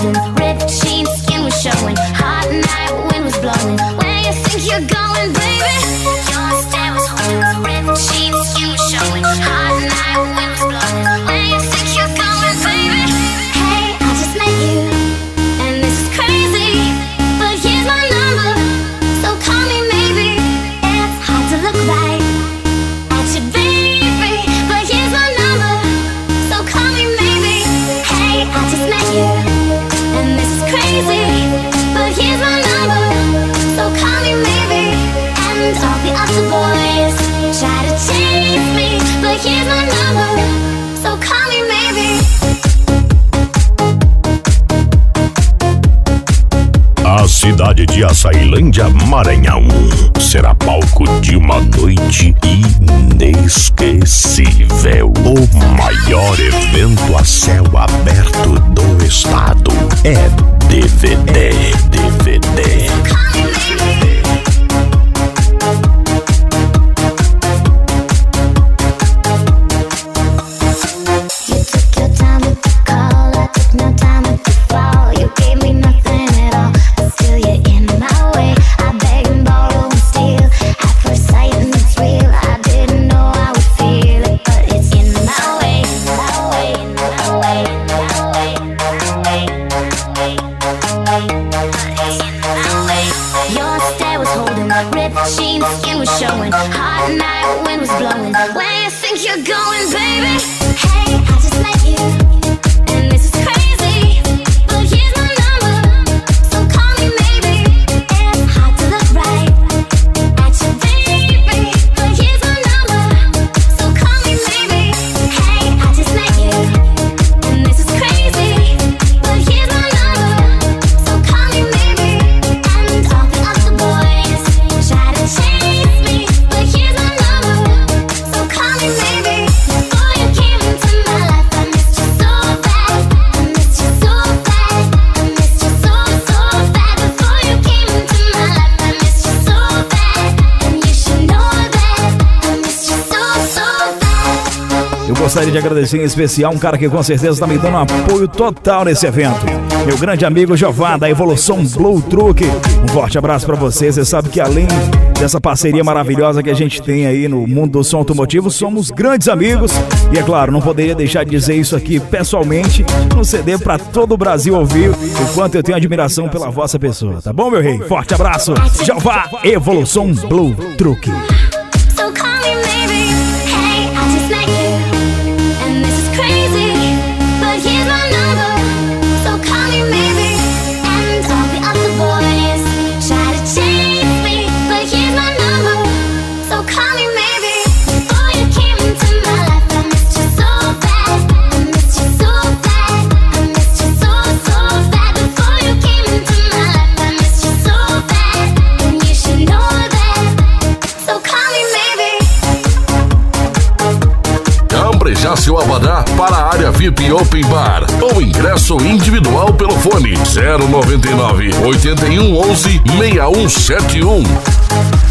Ripped cidade de Açailândia, Maranhão, será palco de uma noite inesquecível. O maior evento a céu aberto do estado é DVD. DVD. Your stare was holding, ripped jeans, skin was showing, hot night wind was blowing. Where you think you're going, baby? Gostaria de agradecer em especial um cara que com certeza está me dando um apoio total nesse evento. Meu grande amigo Jová, da Evolução Blue Truck. Um forte abraço para vocês. Você sabe que além dessa parceria maravilhosa que a gente tem aí no mundo do som automotivo, somos grandes amigos. E é claro, não poderia deixar de dizer isso aqui pessoalmente no CD para todo o Brasil ouvir o quanto eu tenho admiração pela vossa pessoa. Tá bom, meu rei? Forte abraço. Jová, Evolução Blue Truck. Seu Abadá para a área VIP Open Bar ou ingresso individual pelo fone 099 81 11 6171.